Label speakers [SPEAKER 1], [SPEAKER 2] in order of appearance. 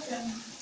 [SPEAKER 1] そう。